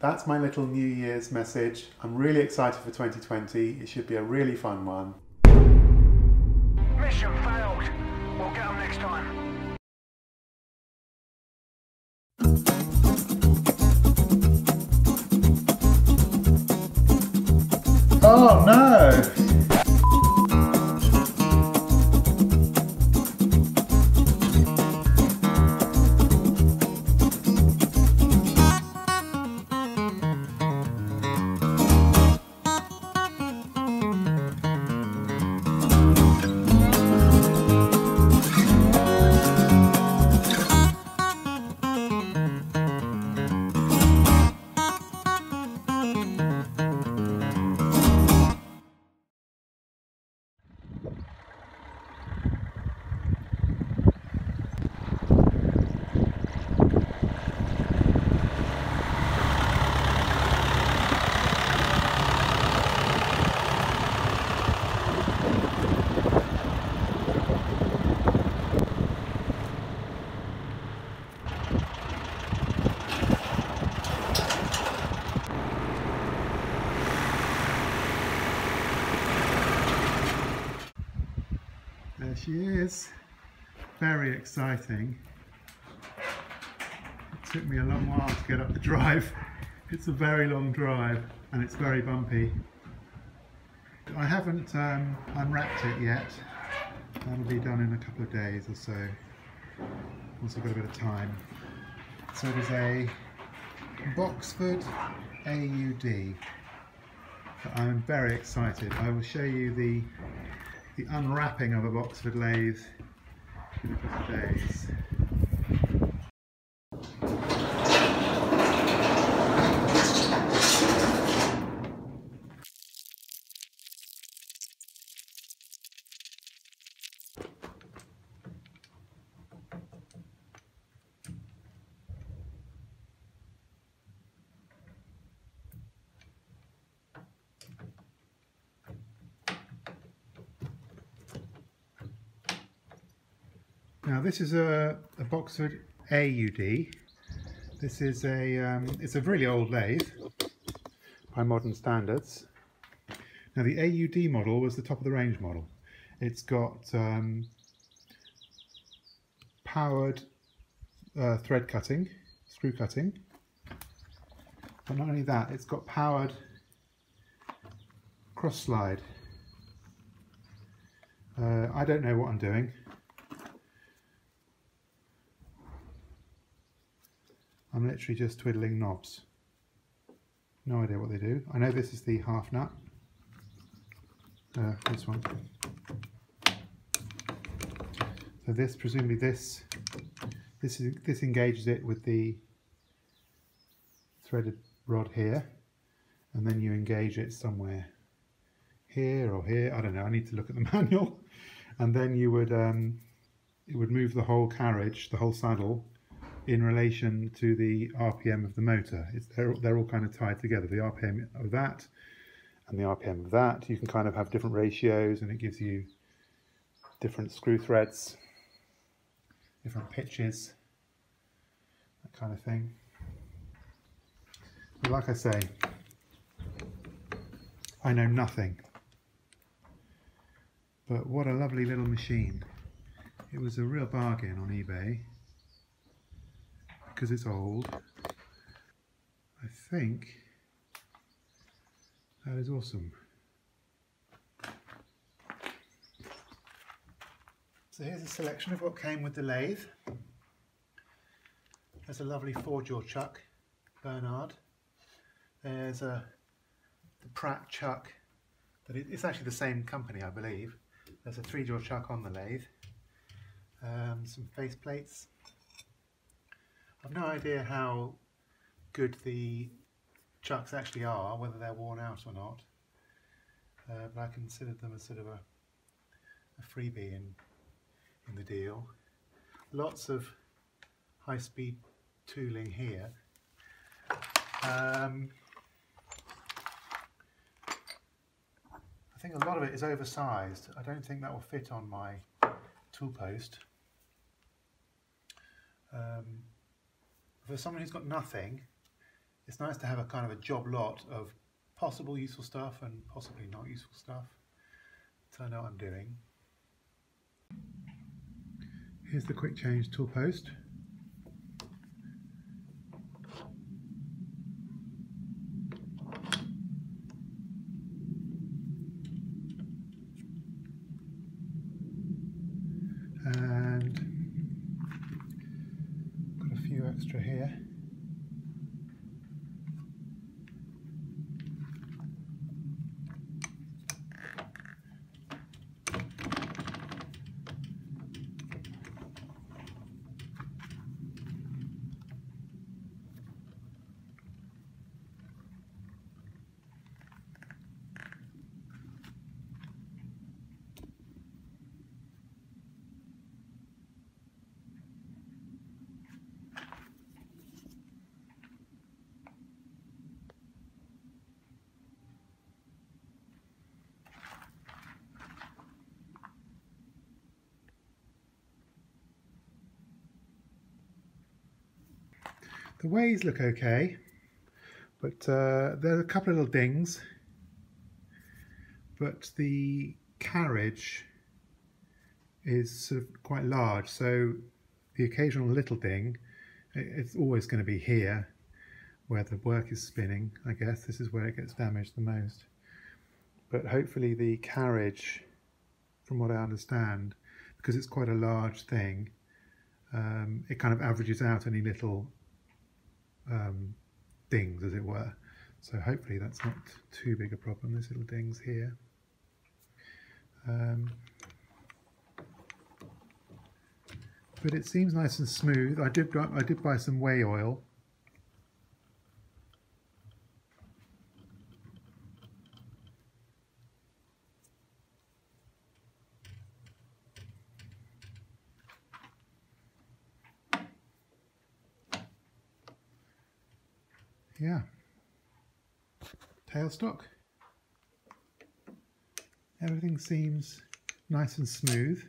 that's my little New Year's message. I'm really excited for 2020. It should be a really fun one. Mission failed. We'll get them next time. Is. Very exciting. It took me a long while to get up the drive. It's a very long drive and it's very bumpy. I haven't um, unwrapped it yet. That'll be done in a couple of days or so. Also got a bit of time. So it is a Boxford AUD. I'm very excited. I will show you the the unwrapping of a Boxford lathe in a couple of days. Now this is a, a Boxford AUD. This is a um, it's a really old lathe by modern standards. Now the AUD model was the top of the range model. It's got um, powered uh, thread cutting, screw cutting. But not only that, it's got powered cross slide. Uh, I don't know what I'm doing. I'm literally just twiddling knobs. No idea what they do. I know this is the half nut. Uh, this one. So this, presumably this, this is this engages it with the threaded rod here, and then you engage it somewhere here or here. I don't know. I need to look at the manual, and then you would um, it would move the whole carriage, the whole saddle, in relation to the RPM of the motor. It's, they're, they're all kind of tied together. The RPM of that and the RPM of that. You can kind of have different ratios and it gives you different screw threads, different pitches, that kind of thing. But like I say, I know nothing. But what a lovely little machine. It was a real bargain on eBay because it's old. I think that is awesome. So here's a selection of what came with the lathe. There's a lovely four-jaw chuck, Burnerd. There's a the Pratt chuck, that it's actually the same company I believe. There's a three-jaw chuck on the lathe. Um, some face plates, I've no idea how good the chucks actually are, whether they're worn out or not. Uh, but I considered them as sort of a, a freebie in, in the deal. Lots of high-speed tooling here. Um, I think a lot of it is oversized. I don't think that will fit on my tool post. Um, for someone who's got nothing, it's nice to have a kind of a job lot of possible useful stuff and possibly not useful stuff. So I know what I'm doing. Here's the quick change tool post. And got a few extra here. The ways look okay, but uh, are a couple of little dings. But the carriage is sort of quite large, so the occasional little ding, it's always going to be here where the work is spinning. I guess this is where it gets damaged the most. But hopefully the carriage, from what I understand, because it's quite a large thing, um, it kind of averages out any little um, dings, as it were. So hopefully that's not too big a problem, There's little dings here. Um, but it seems nice and smooth. I did, I did buy some way oil. Yeah, tailstock. Everything seems nice and smooth.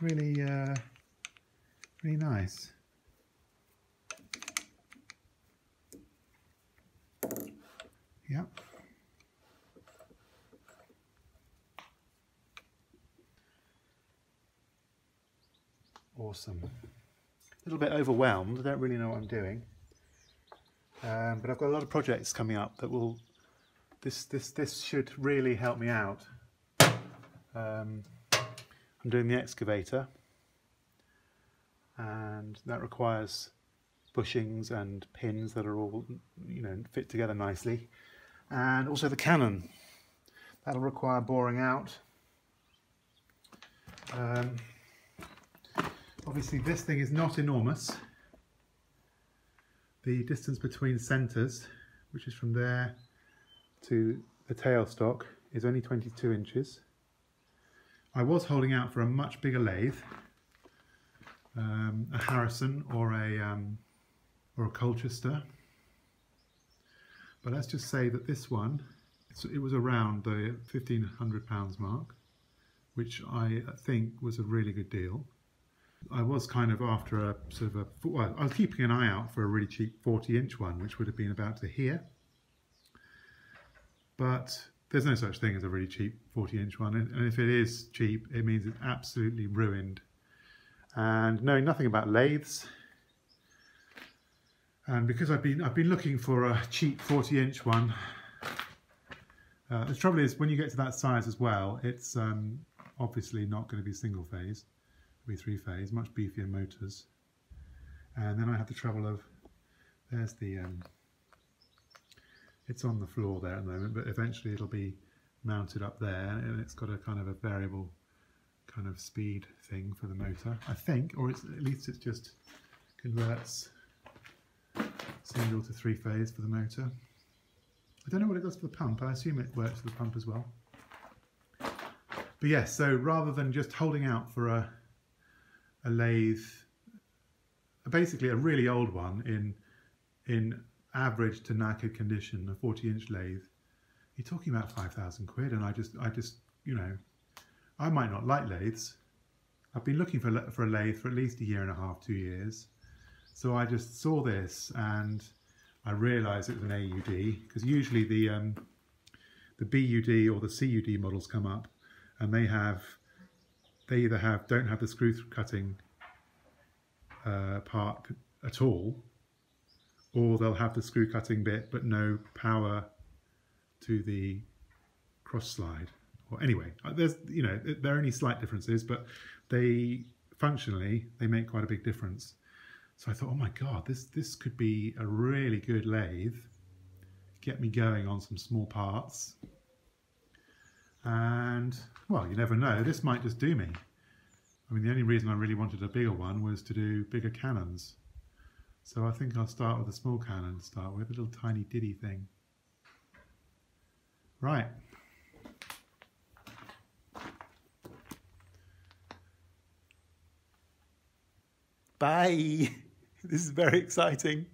Really, uh, really nice. Yep. Awesome a little bit overwhelmed. I don't really know what I'm doing. Um, but I've got a lot of projects coming up that will, this, this, this should really help me out. Um, I'm doing the excavator and that requires bushings and pins that are all, you know, fit together nicely. And also the cannon. That'll require boring out. Um, Obviously this thing is not enormous. The distance between centres, which is from there to the tailstock, is only 22 inches. I was holding out for a much bigger lathe, um, a Harrison or a, um, or a Colchester. But let's just say that this one, it was around the £1,500 mark, which I think was a really good deal. I was kind of after a sort of a, well, I was keeping an eye out for a really cheap 40 inch one, which would have been about to here. But there's no such thing as a really cheap 40 inch one. And if it is cheap, it means it's absolutely ruined. And knowing nothing about lathes, and because I've been I've been looking for a cheap 40 inch one, uh, the trouble is when you get to that size as well, it's um, obviously not going to be single phase be three phase, much beefier motors. And then I have the trouble of, there's the, um, it's on the floor there at the moment, but eventually it'll be mounted up there and it's got a kind of a variable kind of speed thing for the motor, I think, or it's, at least it just converts single to three phase for the motor. I don't know what it does for the pump, I assume it works for the pump as well. But yes, so rather than just holding out for a a lathe, basically a really old one in in average to knackered condition, a 40 inch lathe, you're talking about 5,000 quid. And I just, I just, you know, I might not like lathes, I've been looking for for a lathe for at least a year and a half, two years. So I just saw this and I realised it was an AUD because usually the um, the BUD or the CUD models come up and they have they either have don't have the screw cutting uh, part at all, or they'll have the screw cutting bit but no power to the cross slide. Or anyway, uh, there's you know there are only slight differences, but they functionally they make quite a big difference. So I thought, oh my god, this this could be a really good lathe. Get me going on some small parts. And well, you never know. This might just do me. I mean, the only reason I really wanted a bigger one was to do bigger cannons. So I think I'll start with a small cannon to start with, a little tiny diddy thing. Right. Bye. This is very exciting.